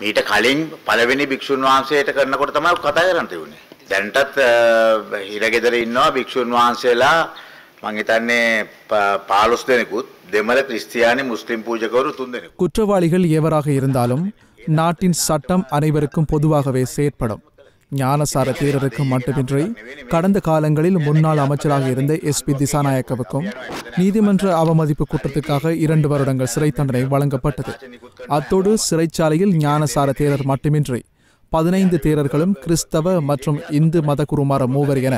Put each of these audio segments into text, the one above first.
මීට කලින් පළවෙනි භික්ෂුන් වහන්සේට කරනකොට තමයි කතා කරන්න තිබුණේ. දැන්ටත් හිරගෙදර ඉන්නවා භික්ෂුන් වහන්සේලා මං හිතන්නේ 15 දෙනෙකුත් දෙමළ ක්‍රිස්තියානි මුස්ලිම් පූජකවරු 3 දෙනෙකුත්. குற்றவாளிகள் எவராக இருந்தாலும் நாட்டின் சட்டம் அனைவருக்கும் பொதுவாகவே செயற்படும் ஞானசார தேரருக்கு மட்டுமின்றி கடந்த காலங்களில் முன்னாள் அமைச்சராக இருந்த எஸ் பி திசாநாயக்கவுக்கும் நீதிமன்ற அவமதிப்பு குற்றத்துக்காக இரண்டு வருடங்கள் சிறை தண்டனை வழங்கப்பட்டது. அத்தோடு சிறைச்சாலையில் ஞானசார தேரர் மட்டுமின்றி பதினைந்து தேரர்களும் கிறிஸ்தவ மற்றும் இந்து மதகுருமார மூவர் என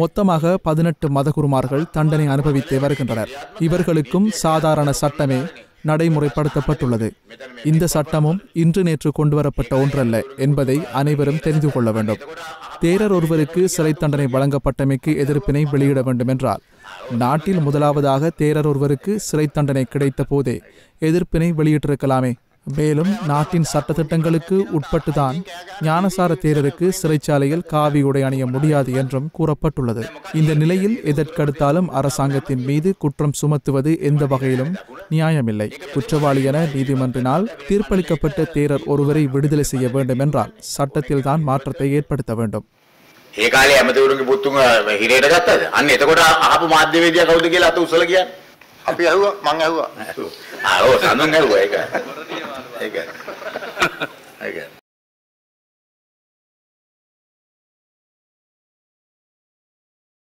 மொத்தமாக பதினெட்டு மதகுருமார்கள் தண்டனை அனுபவித்து வருகின்றனர். இவர்களுக்கும் சாதாரண சட்டமே நடைமுறைப்படுத்தப்பட்டுள்ளது. இந்த சட்டமும் இன்று நேற்று கொண்டுவரப்பட்ட ஒன்றல்ல என்பதை அனைவரும் தெரிந்து கொள்ள வேண்டும். தேரர் ஒருவருக்கு சிறை தண்டனை வழங்கப்பட்டமைக்கு எதிர்ப்பினை வெளியிட வேண்டும் என்றால் நாட்டில் முதலாவதாக தேரர் ஒருவருக்கு சிறை தண்டனை கிடைத்த போதே எதிர்ப்பினை வெளியிட்டிருக்கலாமே. மேலும் நாட்டின் சட்டத்திட்டங்களுக்கு உட்பட்டுதான் ஞானசார தேரருக்கு சிறைச்சாலையில் காவி உடை அணிய முடியாது என்றும் கூறப்பட்டுள்ளது இந்த நிலையில் எதற்கடுத்தாலும் அரசாங்கத்தின் மீது குற்றம் சுமத்துவது எந்த வகையிலும் நியாயமில்லை குற்றவாளி என நீதிமன்றினால் தீர்ப்பளிக்கப்பட்ட தேரர் ஒருவரை விடுதலை செய்ய வேண்டும் என்றால் சட்டத்தில்தான் மாற்றத்தை ஏற்படுத்த வேண்டும் ඒ කාලේ ඇමතිවරුන්ගේ පුතුන් හිරේට ගත්තද? අන්න එතකොට ආපු මාධ්‍යවේදියා කවුද කියලා අත උසල කියන්නේ. අපි ඇහුවා මං ඇහුවා ආ ඔව් සඳුන් ඇහුවා ඒක. ඒක.